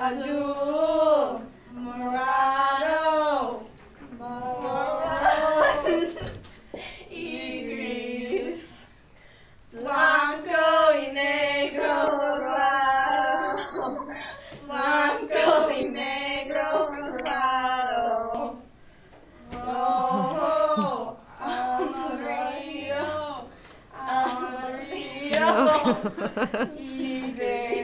Azul, Morado, morado, Igris, Blanco y Negro, Rosado, oh, Blanco y Negro, Rosado, Rojo, Amarillo, Amarillo, Igris.